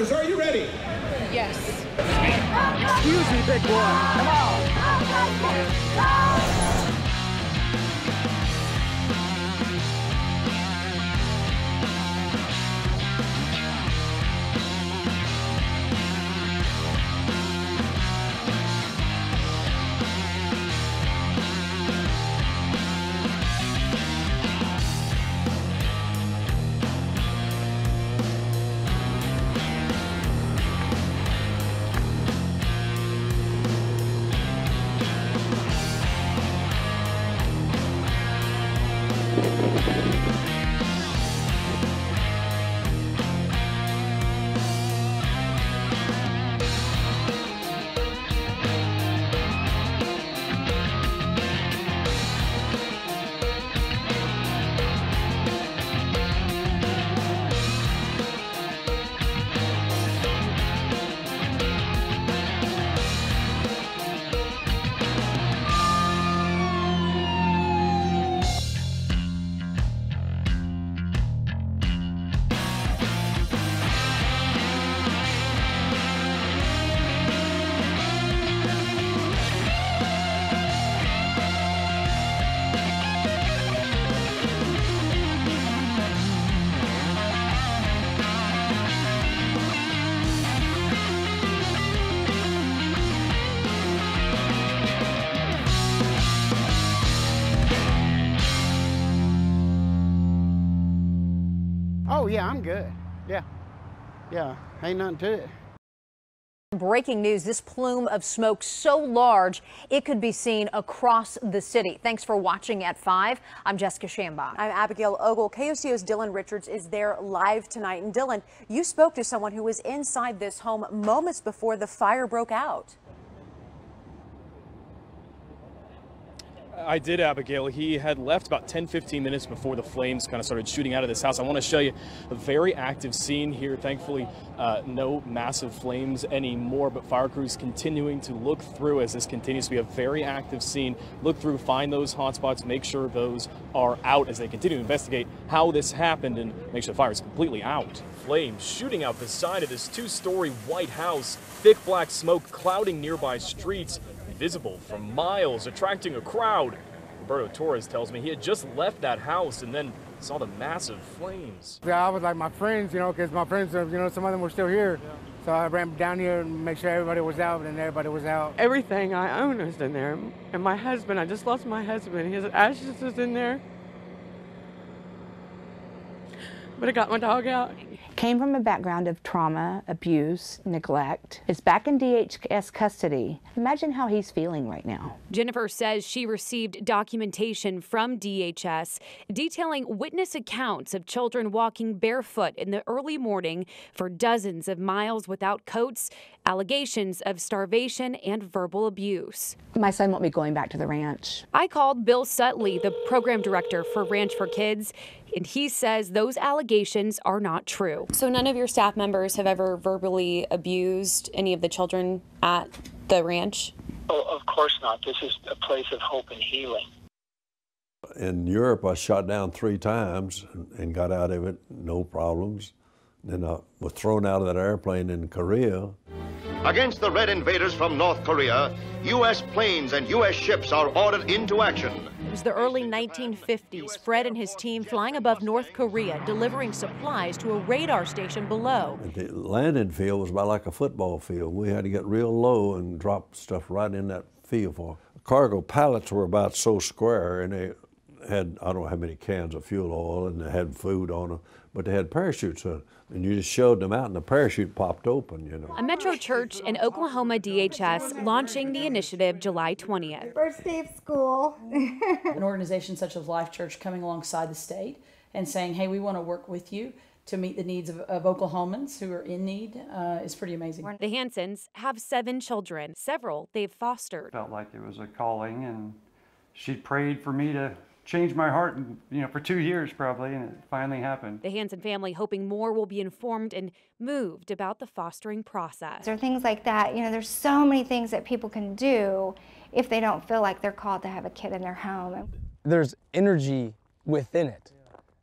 Brothers, are you ready? Yes. Excuse me, big boy. Come on. Oh, yeah, I'm good. Yeah. Yeah, ain't nothing to it. Breaking news this plume of smoke so large it could be seen across the city. Thanks for watching at 5. I'm Jessica Shambach. I'm Abigail Ogel. KOCO's Dillon Richards is there live tonight. And Dillon, you spoke to someone who was inside this home moments before the fire broke out. I did, Abigail. He had left about 10, 15 minutes before the flames kind of started shooting out of this house. I want to show you a very active scene here. Thankfully, uh, no massive flames anymore, but fire crews continuing to look through as this continues to be a very active scene. Look through, find those hotspots, make sure those are out as they continue to investigate how this happened and make sure the fire is completely out. Flames shooting out the side of this two-story white house, thick black smoke clouding nearby streets visible from miles, attracting a crowd. Roberto Torres tells me he had just left that house and then saw the massive flames. Yeah, I was like my friends, you know, because my friends, uh, you know, some of them were still here. Yeah. So I ran down here and make sure everybody was out, and everybody was out. Everything I own is in there. And my husband, I just lost my husband. His ashes is in there. But I got my dog out. Came from a background of trauma, abuse, neglect. Is back in DHS custody. Imagine how he's feeling right now. Jennifer says she received documentation from DHS detailing witness accounts of children walking barefoot in the early morning for dozens of miles without coats, allegations of starvation and verbal abuse. My son won't be going back to the ranch. I called Bill Sutley, the program director for Ranch for Kids and he says those allegations are not true. So none of your staff members have ever verbally abused any of the children at the ranch? Oh, of course not. This is a place of hope and healing. In Europe, I shot down three times and got out of it, no problems. Then I was thrown out of that airplane in Korea. Against the Red invaders from North Korea, U.S. planes and U.S. ships are ordered into action. It was the early 1950s. Fred and his team flying above North Korea, delivering supplies to a radar station below. The landing field was about like a football field. We had to get real low and drop stuff right in that field for. Cargo pallets were about so square, and they had, I don't know how many cans of fuel oil, and they had food on them, but they had parachutes on and you just showed them out and the parachute popped open, you know. A Metro Church and Oklahoma DHS launching the initiative July 20th. First day of school. An organization such as Life Church coming alongside the state and saying, hey, we want to work with you to meet the needs of, of Oklahomans who are in need uh, is pretty amazing. The Hansons have seven children, several they've fostered. Felt like it was a calling, and she prayed for me to changed my heart, you know, for two years probably, and it finally happened. The Hanson family hoping more will be informed and moved about the fostering process. Or things like that. You know, there's so many things that people can do if they don't feel like they're called to have a kid in their home. There's energy within it,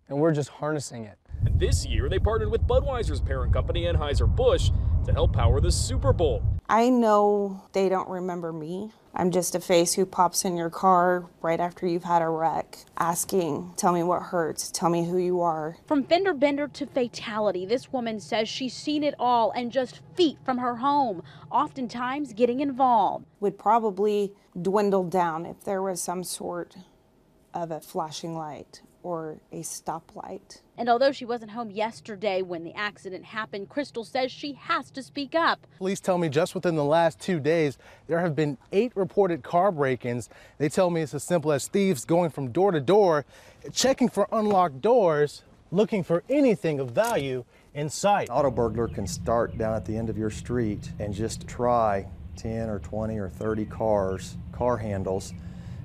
and we're just harnessing it. This year, they partnered with Budweiser's parent company, Anheuser-Busch, to help power the Super Bowl. I know they don't remember me. I'm just a face who pops in your car right after you've had a wreck, asking, Tell me what hurts, tell me who you are. From fender bender to fatality, this woman says she's seen it all and just feet from her home, oftentimes getting involved. Would probably dwindle down if there was some sort of a flashing light or a stoplight. And although she wasn't home yesterday when the accident happened, Crystal says she has to speak up. Police tell me just within the last two days, there have been eight reported car break ins. They tell me it's as simple as thieves going from door to door, checking for unlocked doors, looking for anything of value in sight. Auto burglar can start down at the end of your street and just try 10 or 20 or 30 cars, car handles.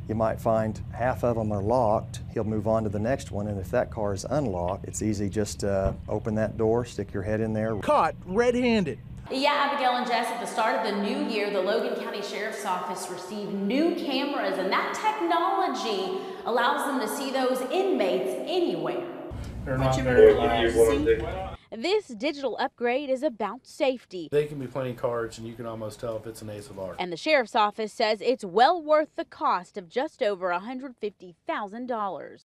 You might find half of them are locked. He'll move on to the next one, and if that car is unlocked, it's easy just uh, open that door, stick your head in there. Caught red handed. Yeah, Abigail and Jess, at the start of the new year, the Logan County Sheriff's Office received new cameras, and that technology allows them to see those inmates anywhere. This digital upgrade is about safety. They can be playing cards, and you can almost tell if it's an ace of hearts. And the sheriff's office says it's well worth the cost of just over $150,000.